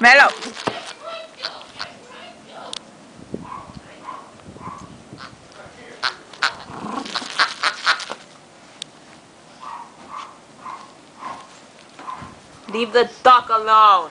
Mellow. Leave the dog alone.